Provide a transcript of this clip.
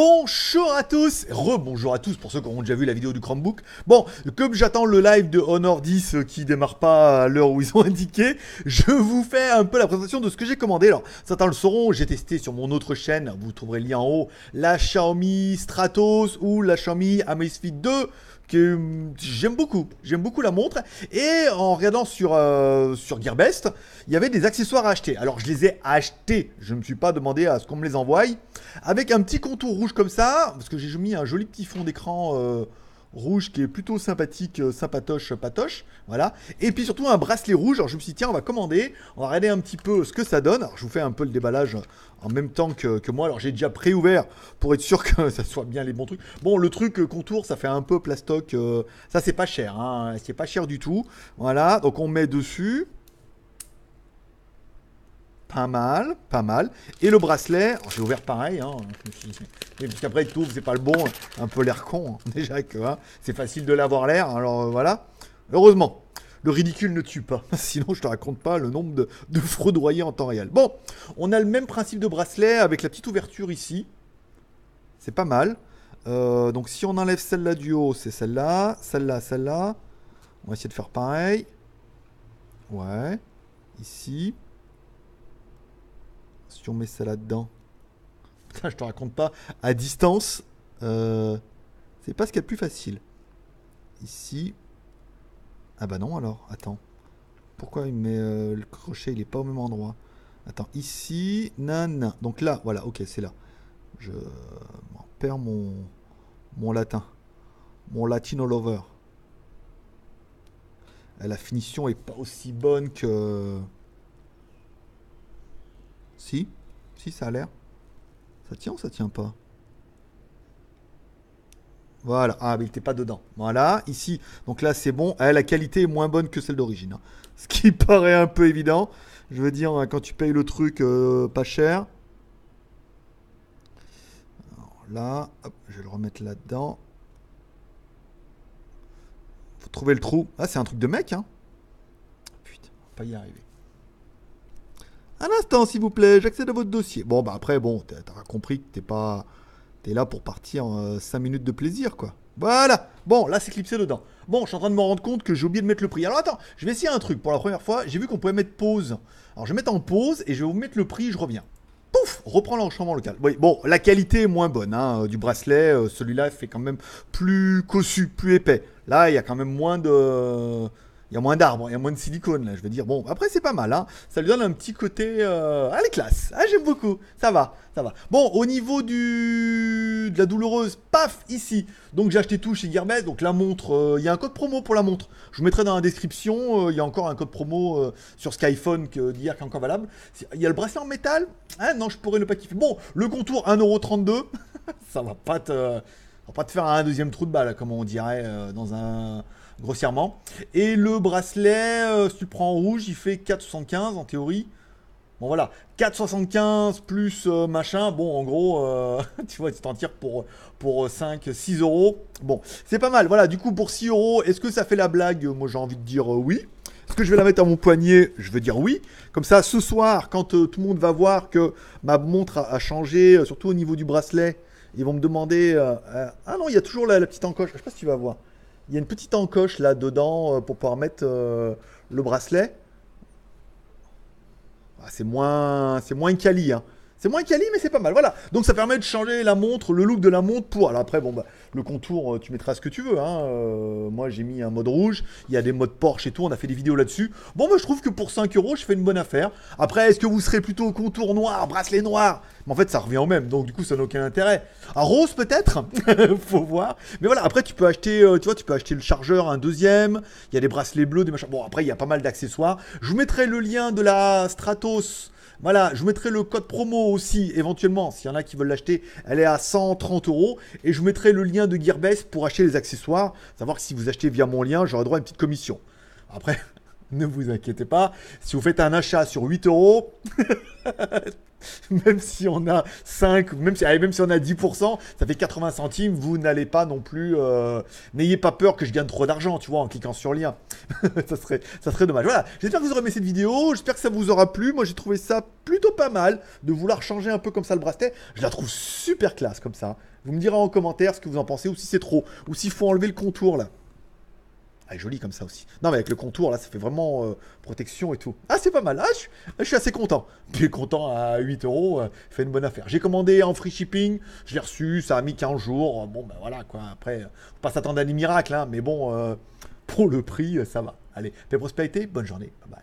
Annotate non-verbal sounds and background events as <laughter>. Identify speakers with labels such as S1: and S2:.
S1: Bonjour à tous, re-bonjour à tous pour ceux qui auront déjà vu la vidéo du Chromebook. Bon, comme j'attends le live de Honor 10 euh, qui démarre pas à l'heure où ils ont <laughs> indiqué, je vous fais un peu la présentation de ce que j'ai commandé. Alors, certains le sauront, j'ai testé sur mon autre chaîne, vous trouverez le lien en haut, la Xiaomi Stratos ou la Xiaomi Amazfit 2 hum, j'aime beaucoup. J'aime beaucoup la montre. Et en regardant sur, euh, sur Gearbest, il y avait des accessoires à acheter. Alors je les ai achetés. Je ne me suis pas demandé à ce qu'on me les envoie. Avec un petit contour rouge comme ça. Parce que j'ai mis un joli petit fond d'écran. Euh, rouge qui est plutôt sympathique, euh, sympatoche, patoche, voilà. Et puis surtout un bracelet rouge. Alors je me suis dit tiens on va commander, on va regarder un petit peu ce que ça donne. Alors je vous fais un peu le déballage en même temps que, moi. Alors j'ai déjà pré-ouvert pour être sûr <laughs> que ça soit bien les bons trucs. Bon le truc euh, contour ça fait un peu plastoc, euh, ça c'est pas cher, hein. c'est pas cher du tout. Voilà donc on met dessus. Pas mal, pas mal. Et le bracelet, j'ai ouvert pareil, hein, parce qu'après il c'est pas le bon, un peu l'air con, hein, <laughs> déjà que hein, c'est facile de l'avoir l'air, alors euh, voilà. Heureusement, le ridicule ne tue pas, <laughs> sinon je te raconte pas le nombre de, de en temps réel. Bon, on a le même principe de bracelet avec la petite ouverture ici, c'est pas mal. Euh, donc si on enlève celle-là du haut, c'est celle-là, celle-là, celle-là. On va essayer de faire pareil. Ouais, ici si on met ça là-dedans. Putain, je te raconte pas. À distance, euh, c'est pas ce qu'il y a de plus facile. Ici. Ah bah non alors, attends. Pourquoi il met euh, le crochet, il est pas au même endroit? Attends, ici, nan, Donc là, voilà, ok, c'est là. Je perds mon, mon latin. Mon latino lover. La finition est pas aussi bonne que... Si Si, ça a l'air. Ça tient ou ça tient pas? Voilà. Ah, mais il n'était pas dedans. Voilà, ici. Donc là, c'est bon. Eh, la qualité est moins bonne que celle d'origine. Hein. <laughs> Ce qui <laughs> paraît un peu évident. Je veux dire, hein, quand tu payes le truc euh, pas cher. là, je vais le remettre là-dedans. Faut trouver le trou. Ah, c'est un truc de mec, hein. Putain, on va pas y arriver. Un instant, s'il vous plaît, j'accède à votre dossier. Bon, bah après, bon, t'as compris que t'es pas. T'es là pour partir en 5 minutes de plaisir, quoi. Voilà. Bon, là, c'est clipsé dedans. Bon, je suis en train de me rendre compte que j'ai oublié de mettre le prix. Alors attends, je vais essayer un truc. Pour la première fois, j'ai vu qu'on pouvait mettre pause. Alors je vais mettre en pause et je vais vous mettre le prix, je reviens. Pouf Reprends l'enchaînement local. Oui, bon, la qualité est moins bonne hein, du bracelet. Euh, celui-là fait quand même plus cossu, plus épais. Là, il y a quand même moins de il y a moins d'arbres, il y a moins de silicone là, je veux dire. Bon, après c'est pas mal, hein. Ça lui donne un petit côté. Euh... Allez, classe. Ah, j'aime beaucoup. Ça va, ça va. Bon, au niveau du de la douloureuse, paf, ici. Donc j'ai acheté tout chez Gearbest. Donc la montre, euh, il y a un code promo pour la montre. Je vous mettrai dans la description. Euh, il y a encore un code promo euh, sur Skyphone d'hier qui est encore valable. Il y a le bracelet en métal. Ah non, je pourrais ne pas kiffer. Bon, le contour 1,32€. <laughs> ça va pas te. Pas te faire un deuxième trou de balle, comme on dirait dans un grossièrement. Et le bracelet, euh, si tu prends en rouge, il fait 4,75 en théorie. Bon voilà, 4,75 plus euh, machin, bon en gros, euh, <laughs> tu vois, tu t'en tires pour, pour 5, 6 euros. Bon, c'est pas mal, voilà, du coup pour 6 euros, est-ce que ça fait la blague? Moi j'ai envie de dire oui. Est-ce que je vais la mettre à mon poignet? Je veux dire oui. Comme ça, ce soir, quand tout le monde va voir que ma montre a, changé, surtout au niveau du bracelet, ils vont me demander... ah non, il y a toujours la, la petite encoche, je sais pas si tu vas voir. Il y a une petite encoche là dedans euh, pour pouvoir mettre euh, le bracelet. Ah, c'est moins, c'est moins quali. Hein. C'est moins quali, mais c'est pas mal. Voilà. Donc ça permet de changer la montre, le look de la montre pour. Alors après, bon, bah, le contour, euh, tu mettras ce que tu veux. Hein. Euh, moi, j'ai mis un mode rouge. Il y a des modes Porsche et tout. On a fait des vidéos là-dessus. Bon, moi, je trouve que pour 5 euros, je fais une bonne affaire. Après, est-ce que vous serez plutôt contour noir, bracelet noir? En fait, ça revient au même. Donc, du coup, ça n'a aucun intérêt. Un rose, peut-être <laughs> Faut voir. Mais voilà, après, tu peux acheter, euh, tu vois, tu peux acheter le chargeur, un deuxième. Il y a des bracelets bleus, des machins. Bon, après, il y a pas mal d'accessoires. Je vous mettrai le lien de la Stratos voilà, je vous mettrai le code promo aussi, éventuellement, s'il y en a qui veulent l'acheter. Elle est à 130 euros. Et je vous mettrai le lien de Gearbest pour acheter les accessoires. Savoir que si vous achetez via mon lien, j'aurai droit à une petite commission. Après, <laughs> ne vous inquiétez pas. Si vous faites un achat sur 8 euros, <laughs> <laughs> même si on a 5, même si, même si on a 10%, ça fait 80 centimes, vous n'allez pas non plus... euh, N'ayez pas peur que je gagne trop d'argent, tu vois, en cliquant sur lien. <laughs> ça, serait, ça serait dommage. Voilà, j'espère que vous aurez aimé cette vidéo, j'espère que ça vous aura plu. Moi, j'ai trouvé ça plutôt pas mal de vouloir changer un peu comme ça le bracelet. Je la trouve super classe comme ça. Vous me direz en commentaire ce que vous en pensez, ou si c'est trop, ou s'il faut enlever le contour là. Joli comme ça aussi. Non, mais avec le contour, là, ça fait vraiment euh, protection et tout. Ah, c'est pas mal. Ah, je, je suis assez content. <laughs> Puis content à 8 euros, euh, fait une bonne affaire. J'ai commandé en free shipping, je l'ai reçu, ça a mis 15 jours. Bon, ben voilà, quoi. Après, faut pas s'attendre à des miracles, hein, mais bon, euh, pour le prix, ça va. Allez, paix prospérité, bonne journée. Bye bye.